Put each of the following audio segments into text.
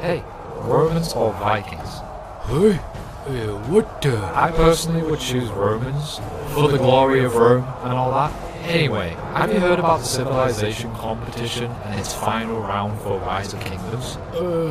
Hey, Romans or Vikings? Hey, uh, what the? I personally would choose Romans for the glory of Rome and all that. Anyway, have you heard about the civilization competition and its final round for Rise of Kingdoms? Uh,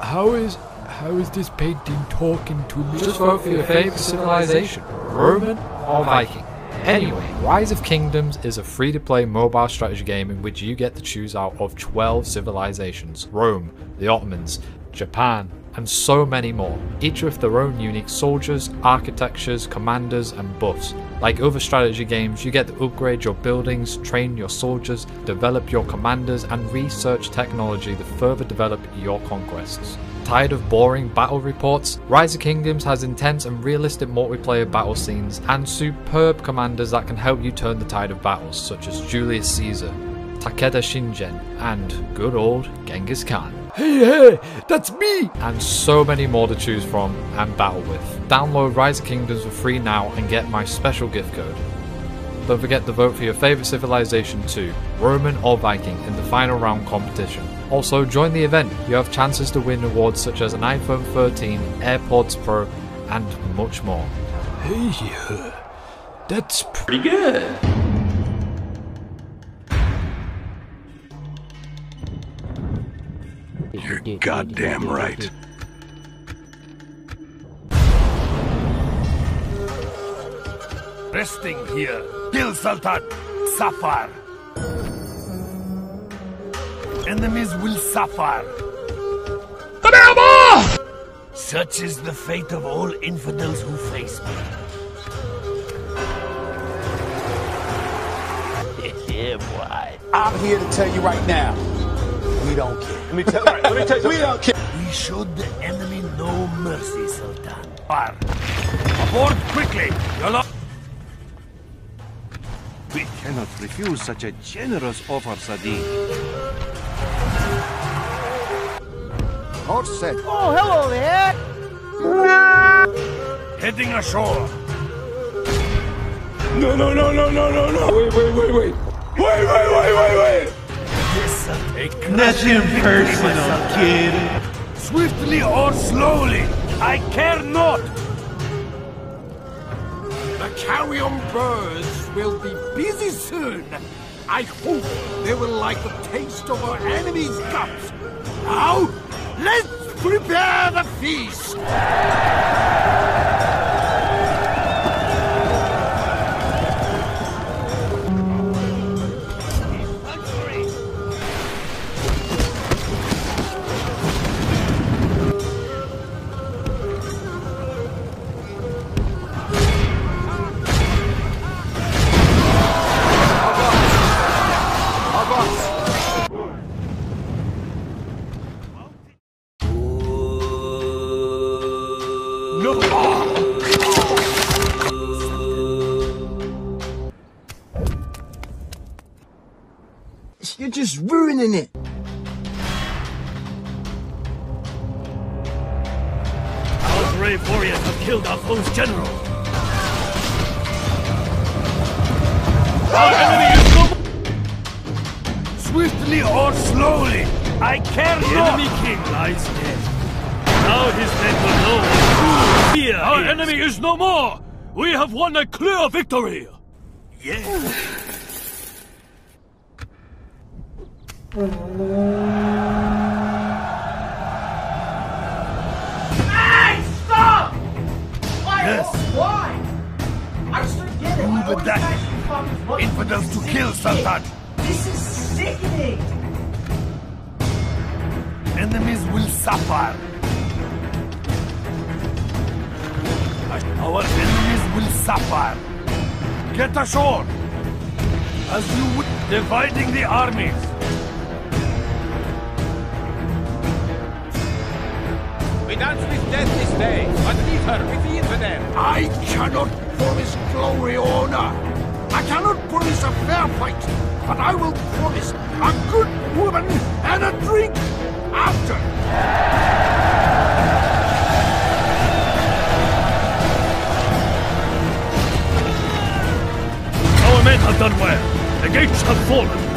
how is how is this painting talking to me? Just vote for your favorite civilization, Roman or Viking. Anyway, Rise of Kingdoms is a free to play mobile strategy game in which you get to choose out of 12 civilizations. Rome, the Ottomans, Japan, and so many more, each with their own unique soldiers, architectures, commanders, and buffs. Like other strategy games, you get to upgrade your buildings, train your soldiers, develop your commanders, and research technology to further develop your conquests. Tired of boring battle reports? Rise of Kingdoms has intense and realistic multiplayer battle scenes and superb commanders that can help you turn the tide of battles, such as Julius Caesar, Takeda Shingen, and good old Genghis Khan Hey, hey, that's me! and so many more to choose from and battle with. Download Rise of Kingdoms for free now and get my special gift code. Don't forget to vote for your favourite civilization too, Roman or Viking, in the final round competition. Also, join the event. You have chances to win awards such as an iPhone 13, AirPods Pro, and much more. Hey, uh, that's Pretty good. You're goddamn right. Resting here. Kill Sultan. Safar. Enemies will suffer. Such is the fate of all infidels who face me. yeah, boy. I'm here to tell you right now, we don't care. Let me tell, right, let me tell you something. We don't care. We showed the enemy no mercy, Sultan. Fire. Aboard quickly. You're not... We cannot refuse such a generous offer, Sadi. Horse set. Oh, hello there. Heading ashore. No, no, no, no, no, no, no. Wait, wait, wait, wait. Wait, wait, wait, wait, wait. Nothing personal, kid. Swiftly or slowly, I care not. The carrion birds will be busy soon. I hope they will like the taste of our enemy's guts. Now, let's prepare the feast. Just ruining it. Our brave warriors have killed our foe's general. Our enemy is no Swiftly or slowly, I care The not. enemy king lies dead. Now his men will know what true fear Our enemy is no more! We have won a clear victory! Yes. Hey, stop! Why? Yes. Why? I should get it. I should fucking- Infidels to kill, Sultan. This is sickening. Enemies will suffer. Our enemies will suffer. Get ashore. As you would, dividing the armies. Dance with death this day, but neither with the infidel. I cannot promise glory or honor. I cannot promise a fair fight, but I will promise a good woman and a drink after. Our men have done well. The gates have fallen.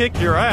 Kick your ass.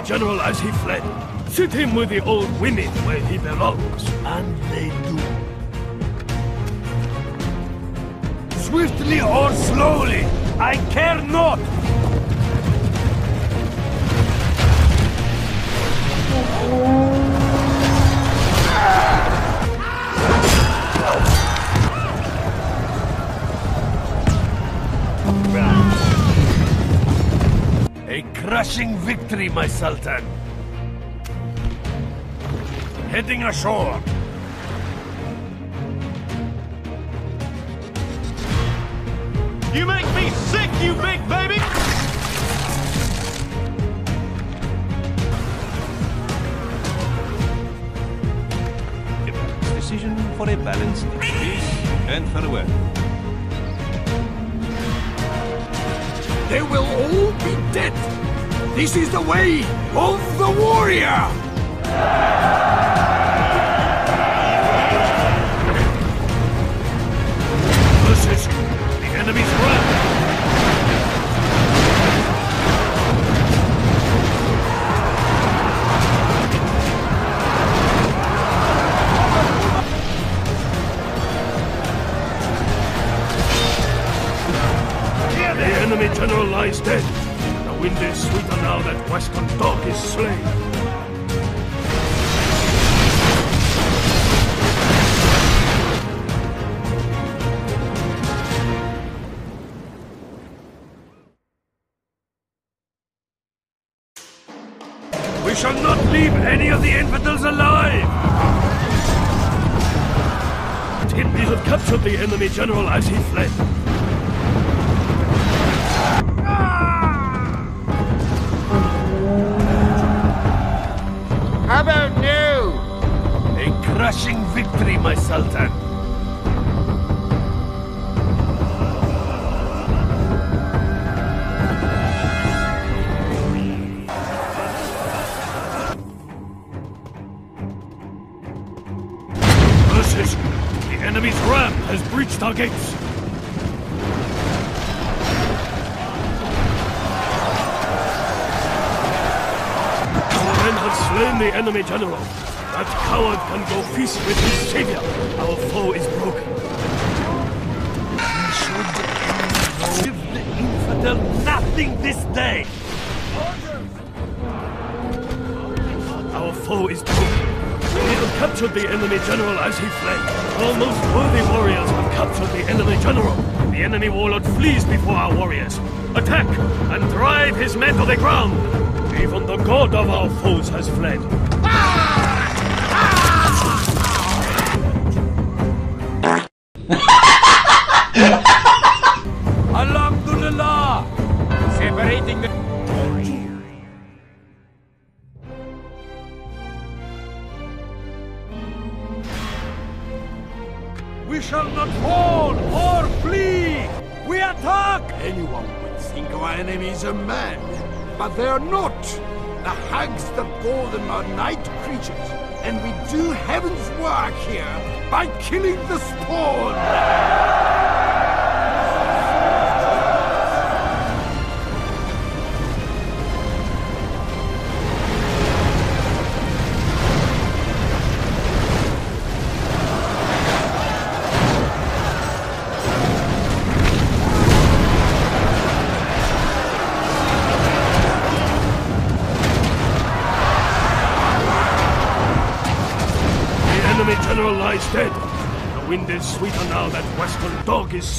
General as he fled. Sit him with the old women where he belongs. And they do. Swiftly or slowly, I care not. Crushing victory, my Sultan. Heading ashore. You make me sick, you big baby! Decision for a balanced peace and farewell. They will all be dead. This is the way of the warrior. Sultan. Versus, the enemy's ram has breached our gates. Our men have slain the enemy general. Can go feast with his savior. Our foe is broken. We should give the infidel nothing this day. Our foe is broken. We have captured the enemy general as he fled. Our most worthy warriors have captured the enemy general. The enemy warlord flees before our warriors. Attack and drive his men to the ground. Even the god of our foes has fled. Alhamdulillah. Killing the spawn.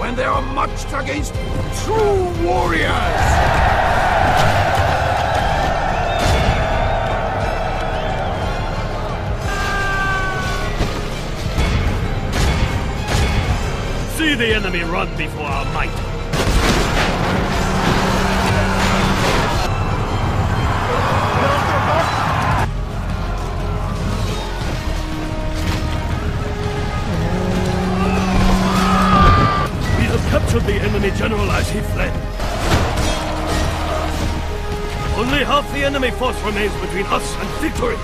when they are matched against true warriors. See the enemy run before our might. Captured the enemy general as he fled. Only half the enemy force remains between us and victory.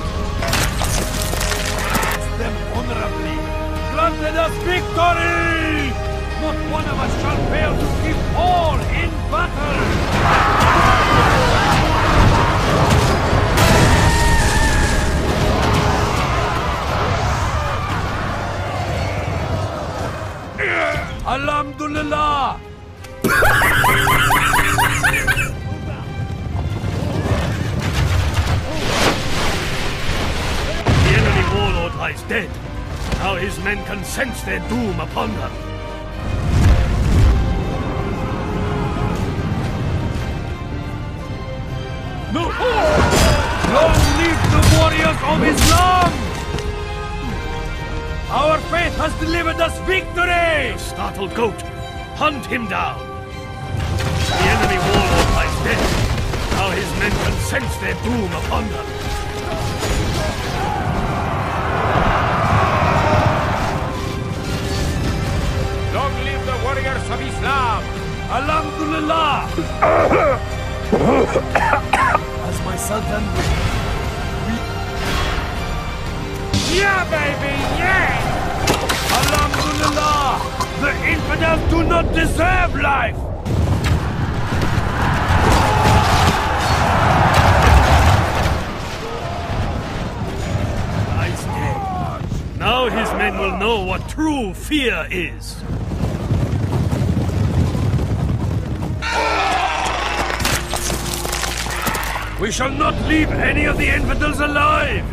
them honorably. Granted us victory! Not one of us shall fail to keep all in battle! Alhamdulillah! The enemy warlord lies dead. Now his men can sense their doom upon them. No! Long live the warriors of Islam! Faith has delivered us victory! The Startled goat, hunt him down. The enemy warlord lies dead. Now his men can sense their doom upon them. Long live the warriors of Islam! Alhamdulillah! As my sultan Yeah, baby, yeah! Alhamdulillah! The infidels do not deserve life! Lies dead. Now his men will know what true fear is. We shall not leave any of the infidels alive!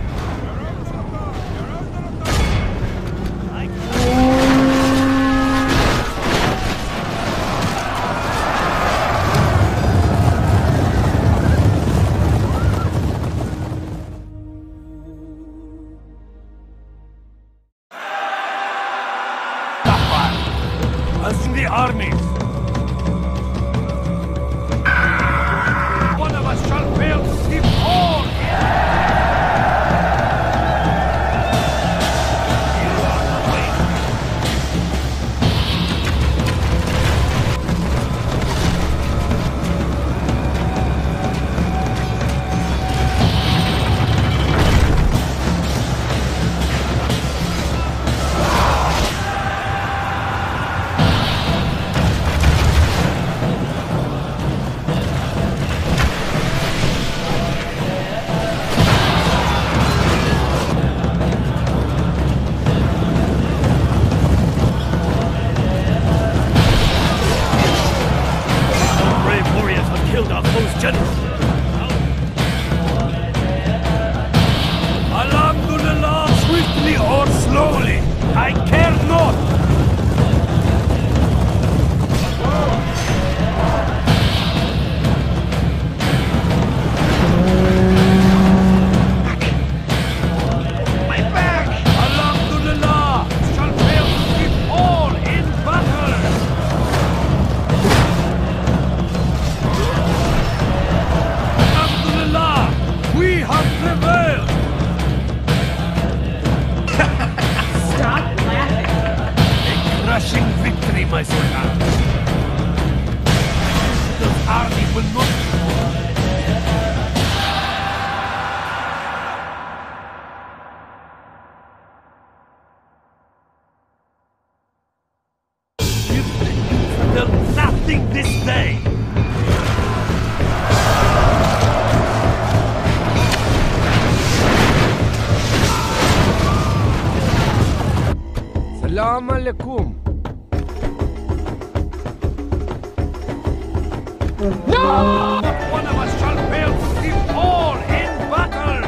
No! Not one of us shall fail to all in battle!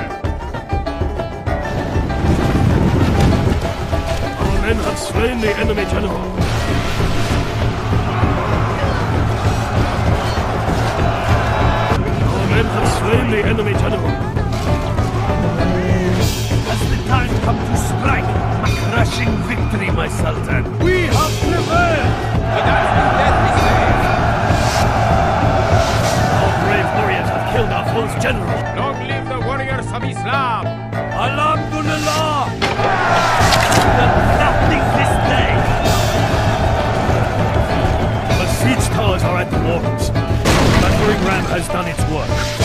Our men have slain the enemy general. Our men have slain the enemy general. Has the time come to strike a crushing victory, my Sultan? We have prevailed! Have killed our foe's general. Long live the warriors of Islam! Alhamdulillah! Nothing this day! The siege towers are at the walls. The battering ram has done its work.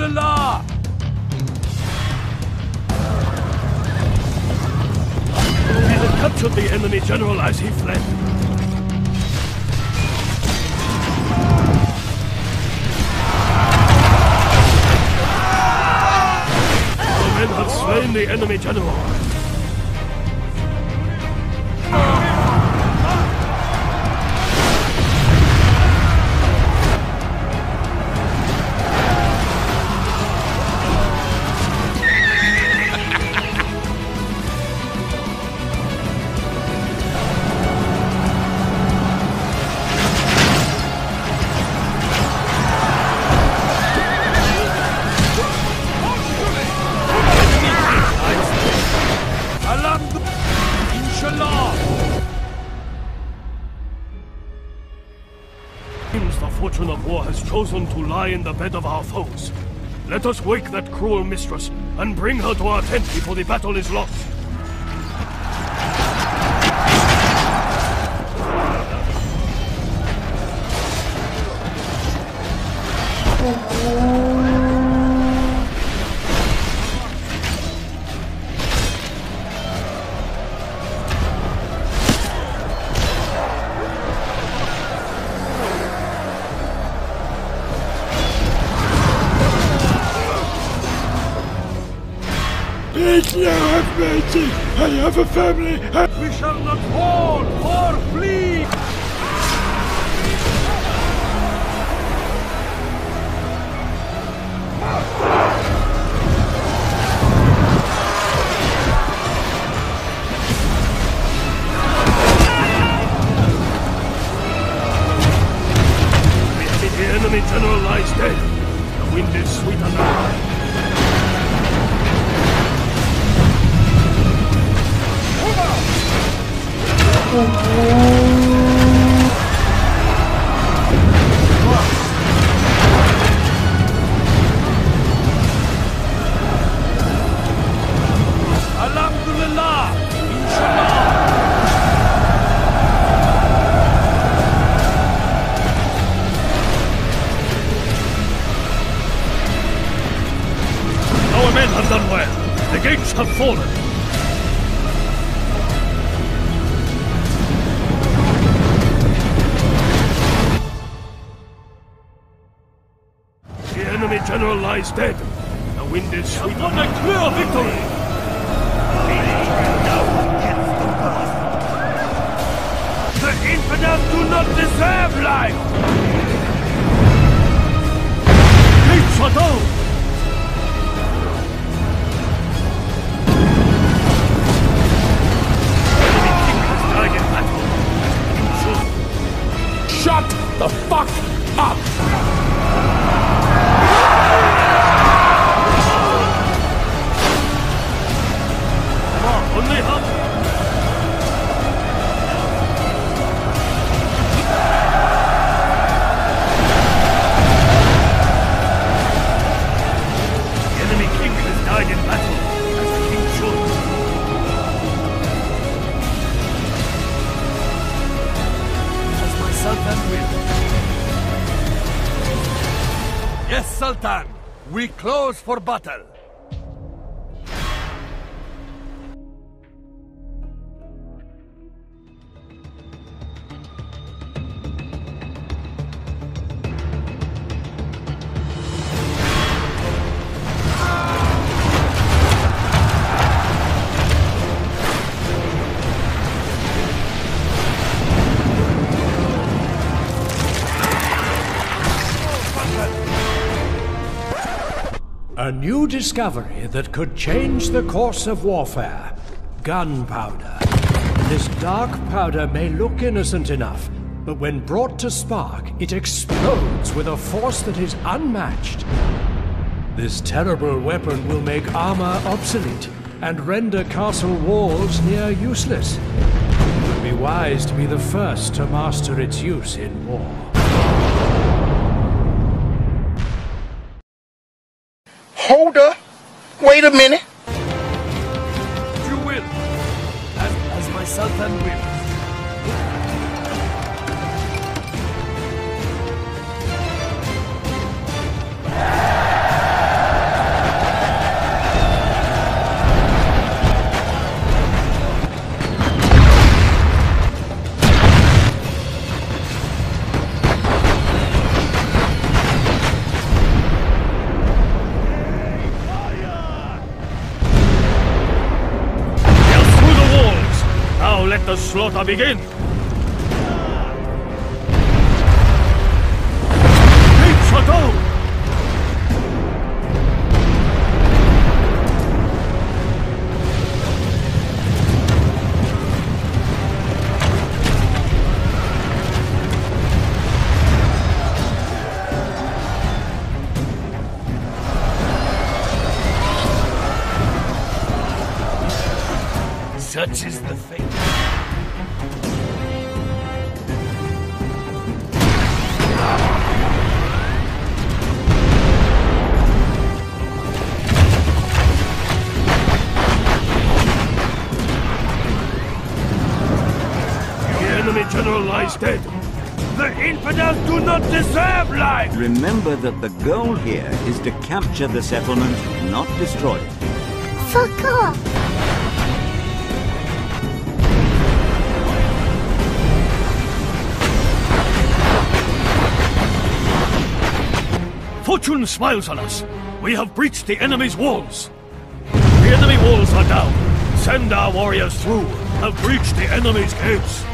Alhamdulillah! We have captured the enemy general as he fled. Our men have slain the enemy general. War has chosen to lie in the bed of our foes. Let us wake that cruel mistress and bring her to our tent before the battle is lost. A family. We shall not fall or flee! The enemy general lies dead. The wind is sweet on the Our men have done well. The gates have fallen. Lies dead. The wind is sweeping on a clear victory. The infidels do not deserve life! Gate Chateau! For battle. A new discovery that could change the course of warfare. Gunpowder. This dark powder may look innocent enough, but when brought to spark, it explodes with a force that is unmatched. This terrible weapon will make armor obsolete and render castle walls near useless. It would be wise to be the first to master its use in war. Wait a minute. Slaughter begin. Gate Chateau! Such is the fate. General lies dead. The infidels do not deserve life! Remember that the goal here is to capture the settlement, not destroy it. Fuck off! Fortune smiles on us. We have breached the enemy's walls. The enemy walls are down. Send our warriors through. Have breached the enemy's gates.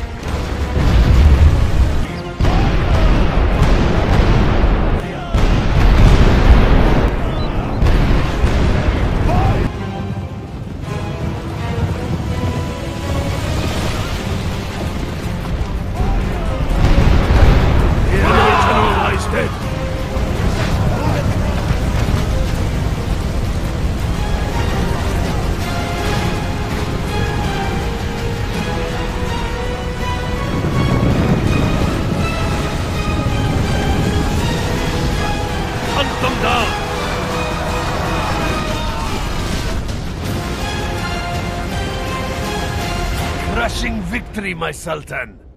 My Sultan.